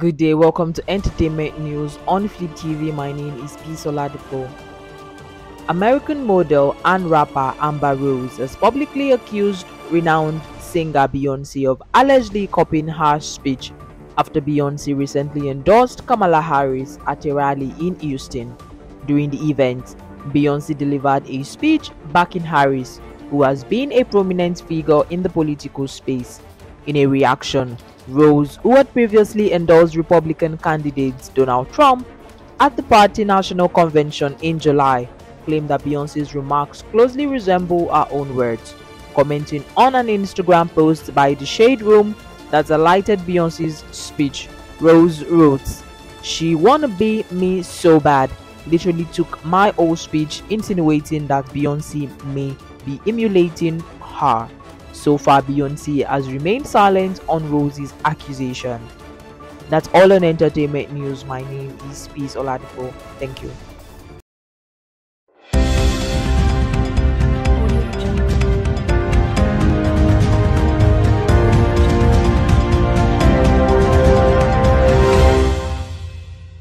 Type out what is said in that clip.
Good day, welcome to Entertainment News on Flip TV. My name is P. Oladipo. American model and rapper Amber Rose has publicly accused renowned singer Beyonce of allegedly copying her speech after Beyonce recently endorsed Kamala Harris at a rally in Houston. During the event, Beyonce delivered a speech backing Harris, who has been a prominent figure in the political space. In a reaction, Rose, who had previously endorsed Republican candidate Donald Trump at the party national convention in July, claimed that Beyonce's remarks closely resemble her own words. Commenting on an Instagram post by The Shade Room that highlighted Beyonce's speech, Rose wrote, She wanna be me so bad. Literally took my whole speech insinuating that Beyonce may be emulating her. So far, Beyonce has remained silent on Rose's accusation. That's all on entertainment news. My name is Peace Oladipo. Thank you.